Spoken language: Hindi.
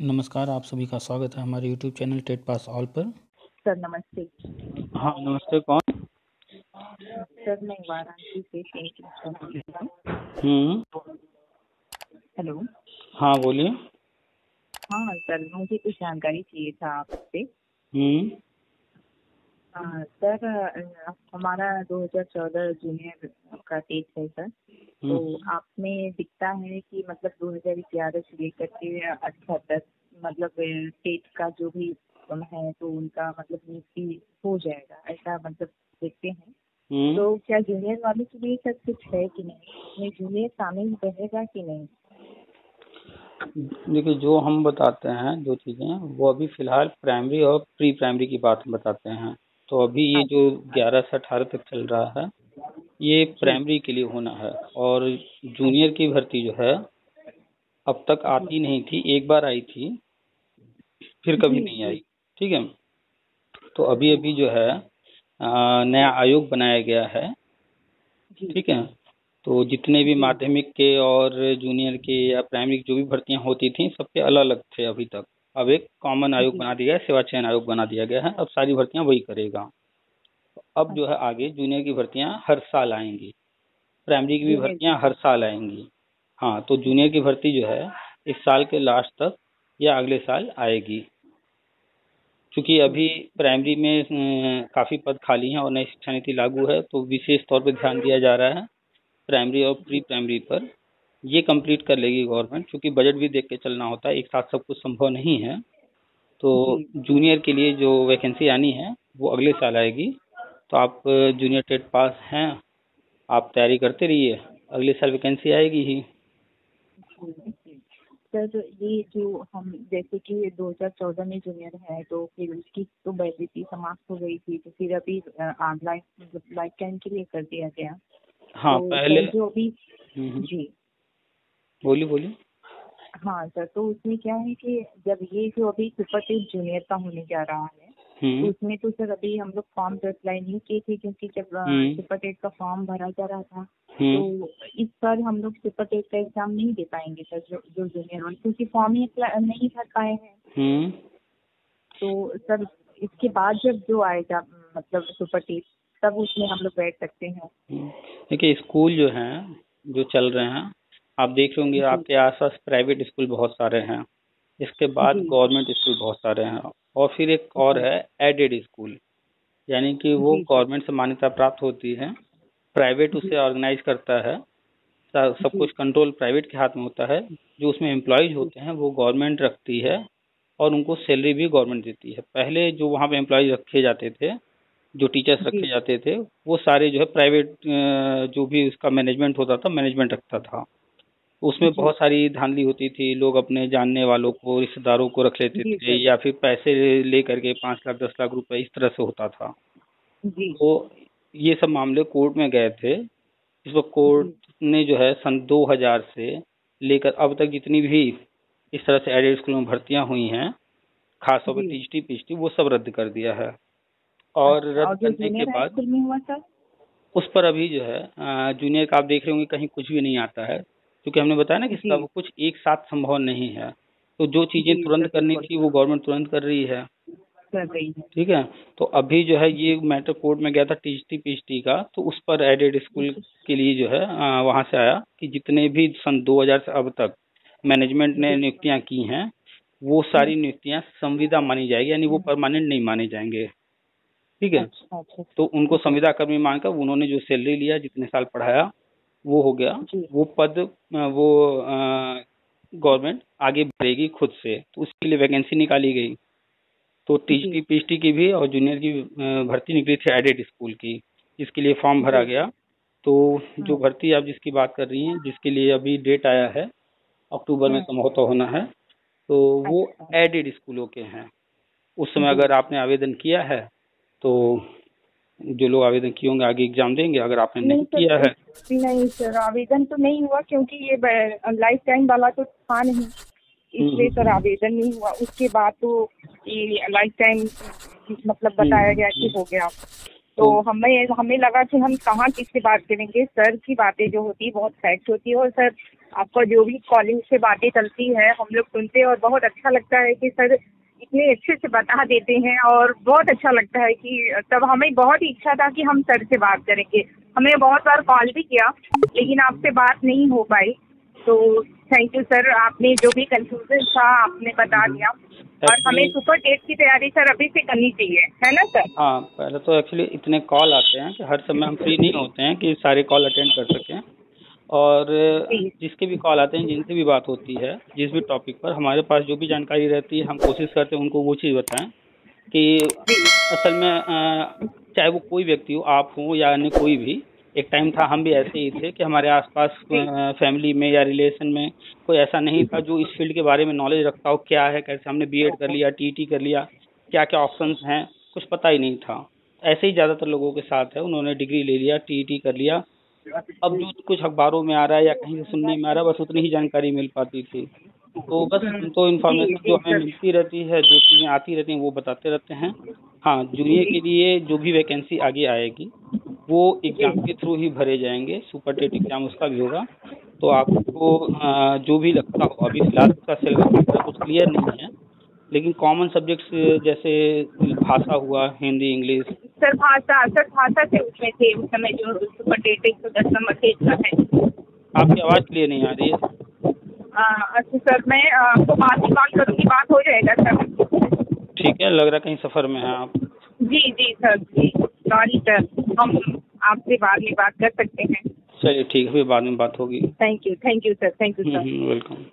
नमस्कार आप सभी का स्वागत है हमारे YouTube channel TET pass all पर। सर नमस्ते। हाँ नमस्ते कौन? सर मैं वाराणसी से हम्म। हेलो। हाँ बोलिए। हाँ सर मुझे कुछ जानकारी चाहिए था आपसे। हम्म। अ, सर हमारा 2014 जूनियर का टेस्ट है सर। तो हम्म। आप में दिखता है कि मतलब 2011 से लेकर के अच्छा तक मतलब टेट का जो भी है तो उनका मतलब नियुक्ति हो जाएगा ऐसा मतलब देखते हैं। हम्म। तो क्या जूनियर वालों के लिए सर कुछ है कि नहीं? जूनियर शामिल रहेगा कि नहीं? देखिए जो हम बताते हैं जो चीज़ें वो अभी फ़िलहाल प्राइमरी और प्री प्राइमरी की बात हम बताते हैं। तो अभी ये जो ग्यारह से अठारह तक चल रहा है ये प्राइमरी के लिए होना है। और जूनियर की भर्ती जो है अब तक आती नहीं थी एक बार आई थी फिर कभी नहीं आई ठीक है? तो अभी अभी जो है नया आयोग बनाया गया है ठीक है? तो जितने भी माध्यमिक के और जूनियर के या प्राइमरी जो भी भर्तियाँ होती थी सबके अलग अलग थे अभी तक। अब एक कॉमन आयोग बना दिया है सेवा चयन आयोग बना दिया गया है अब सारी भर्तियाँ वही करेगा। अब जो है आगे जूनियर की भर्तियाँ हर साल आएँगी। प्राइमरी की भी भर्तियाँ हर साल आएँगी। हाँ तो जूनियर की भर्ती जो है इस साल के लास्ट तक या अगले साल आएगी। क्योंकि अभी प्राइमरी में काफ़ी पद खाली हैं और नई शिक्षा नीति लागू है तो विशेष तौर पर ध्यान दिया जा रहा है प्राइमरी और प्री प्राइमरी पर। ये कंप्लीट कर लेगी गवर्नमेंट क्योंकि बजट भी देख के चलना होता है एक साथ सब कुछ संभव नहीं है। तो जूनियर के लिए जो वैकेंसी आनी है वो अगले साल आएगी। तो आप जूनियर टेट पास हैं आप तैयारी करते रहिए अगले साल वैकेंसी आएगी ही। सर ये जो हम जैसे कि 2014 में जूनियर है तो फिर उसकी तो वैलिडिटी समाप्त हो गई थी तो फिर अभी ऑनलाइन लाइफ टाइम के लिए कर दिया गया। हाँ तो पहले जो अभी हम्म, हम्म, जी। बोलिए बोलिए। हाँ सर तो उसमें क्या है कि जब ये जो अभी सुपर टेट जूनियर का होने जा रहा है तो उसमें तो सर अभी हम लोग फॉर्म तो अप्लाई नहीं किए थे क्योंकि जब हम्म। सुपर टेट का फॉर्म भरा जा रहा था हम्म। तो इस बार हम लोग सुपर टेट का एग्ज़ाम नहीं दे पाएँगे सर जो जो जूनियर वाले क्योंकि फॉर्म ही नहीं भर पाए हैं। हम्म। तो सर इसके बाद जब जो आएगा मतलब सुपर टेट तब उसमें हम लोग बैठ सकते हैं। हम्म। देखिए स्कूल जो है जो चल रहे हैं आप देख रहे होंगे। आपके आसपास प्राइवेट स्कूल बहुत सारे हैं। इसके बाद गवर्नमेंट स्कूल बहुत सारे हैं। और फिर एक और है एडेड स्कूल यानी कि वो। गवर्नमेंट से मान्यता प्राप्त होती है प्राइवेट उसे ऑर्गेनाइज करता है सब कुछ कंट्रोल प्राइवेट के हाथ में होता है जो उसमें एम्प्लॉयज़ होते हैं वो गवर्नमेंट रखती है और उनको सैलरी भी गवर्नमेंट देती है। पहले जो वहाँ पे एम्प्लॉयज़ रखे जाते थे जो टीचर्स रखे जाते थे वो सारे जो है प्राइवेट जो भी उसका मैनेजमेंट होता था मैनेजमेंट रखता था। उसमें बहुत सारी धांधली होती थी लोग अपने जानने वालों को रिश्तेदारों को रख लेते थे या फिर पैसे ले करके पाँच लाख दस लाख रुपए इस तरह से होता था। जी। तो ये सब मामले कोर्ट में गए थे। इस वक्त कोर्ट ने जो है सन 2000 से लेकर अब तक जितनी भी इस तरह से एडेड स्कूलों में भर्तियाँ हुई हैं खास तौर पर। टीचटी पीचटी वो सब रद्द कर दिया है। और और रद्द करने के बाद उस पर अभी जो है जूनियर का आप देख रहे होंगे कहीं कुछ भी नहीं आता है। क्योंकि हमने बताया ना कि। सब कुछ एक साथ संभव नहीं है। तो जो चीज़ें तुरंत करनी थी वो गवर्नमेंट तुरंत कर रही है। कर रही है। ठीक है? तो अभी जो है ये मैटर कोर्ट में गया था टीचटी पीचटी का तो उस पर एडेड स्कूल के लिए जो है वहाँ से आया कि जितने भी सन 2000 से अब तक मैनेजमेंट ने नियुक्तियाँ की हैं वो सारी नियुक्तियाँ संविदा मानी जाएगी यानी वो परमानेंट नहीं माने जाएँगे। ठीक है? अच्छा अच्छा। तो उनको संविदा कर्मी मानकर उन्होंने जो सैलरी लिया जितने साल पढ़ाया वो हो गया। वो पद वो गवर्नमेंट आगे बढ़ेगी खुद से। तो उसके लिए वैकेंसी निकाली गई। तो टीचटी पीचटी की भी और जूनियर की भर्ती निकली थी एडेड स्कूल की जिसके लिए फॉर्म भरा गया। तो जो हाँ। भर्ती आप जिसकी बात कर रही हैं जिसके लिए अभी डेट आया है अक्टूबर में हाँ। संभवतः होना है तो वो अच्छा। एडेड स्कूलों के हैं। उस समय अगर आपने आवेदन किया है तो जो लोग आवेदन किए होंगे आगे एग्ज़ाम देंगे अगर आपने नहीं सर, किया है। नहीं सर आवेदन तो नहीं हुआ क्योंकि ये लाइफ टाइम वाला तो था नहीं। इसलिए हम्म। सर आवेदन नहीं हुआ। उसके बाद तो ये लाइफ टाइम मतलब बताया गया कि हो गया। तो तो- हमें हमें लगा कि हम कहाँ किससे बात करेंगे। सर की बातें जो होती है बहुत फैक्ट होती है और सर आपका जो भी कॉलिंग से बातें चलती है हम लोग सुनते हैं और बहुत अच्छा लगता है कि सर इतने अच्छे से बता देते हैं और बहुत अच्छा लगता है कि तब हमें बहुत ही इच्छा था कि हम सर से बात करेंगे। हमने बहुत बार कॉल भी किया लेकिन आपसे बात नहीं हो पाई। तो थैंक यू सर आपने जो भी कंफ्यूजन था आपने बता दिया। और हमें सुपर टेस्ट की तैयारी सर अभी से करनी चाहिए। है ना सर हाँ पहले तो एक्चुअली इतने कॉल आते हैं कि हर समय हम फ्री नहीं होते हैं कि सारे कॉल अटेंड कर सकें। और जिसके भी कॉल आते हैं जिनसे भी बात होती है जिस भी टॉपिक पर हमारे पास जो भी जानकारी रहती है हम कोशिश करते हैं उनको वो चीज़ बताएँ कि असल में चाहे वो कोई व्यक्ति हो आप हो या अन्य कोई भी एक टाइम था हम भी ऐसे ही थे कि हमारे आसपास फैमिली में या रिलेशन में कोई ऐसा नहीं था जो इस फ़ील्ड के बारे में नॉलेज रखता हो क्या है कैसे हमने बीएड कर लिया टीटी कर लिया क्या क्या ऑप्शंस हैं कुछ पता ही नहीं था। ऐसे ही ज़्यादातर लोगों के साथ है उन्होंने डिग्री ले लिया टीटी कर लिया अब जो कुछ अखबारों में आ रहा है या कहीं सुनने में आ रहा है, बस उतनी ही जानकारी मिल पाती थी। तो बस तो इन्फॉर्मेशन जो हमें मिलती रहती है, जो चीज़ें आती रहती हैं, वो बताते रहते हैं। हाँ जूनियर के लिए जो भी वैकेंसी आगे आएगी, वो एग्ज़ाम के थ्रू ही भरे जाएँगे। सुपर टेट एग्ज़ाम उसका भी होगा। तो आपको जो भी लगता हो, अभी फ़िलहाल उसका सिलेबस कुछ क्लियर नहीं है। लेकिन कॉमन सब्जेक्ट्स जैसे भाषा हुआ, हिंदी, इंग्लिश सर भाषा सर भाषा से उसमें थे उस समय जो सुपर टेट एक सौ दस नंबर टेट का है। आपकी आवाज़ क्लियर नहीं आ रही है। अच्छा सर मैं आपको बात ही कॉल करूँगी बात हो जाएगा सर। ठीक है लग रहा कहीं सफ़र में हैं आप। जी जी सर जी। सॉरी सर हम आपसे बाद में बात कर सकते हैं। चलिए ठीक है फिर बाद में बात होगी। Thank you thank you sir thank you sir welcome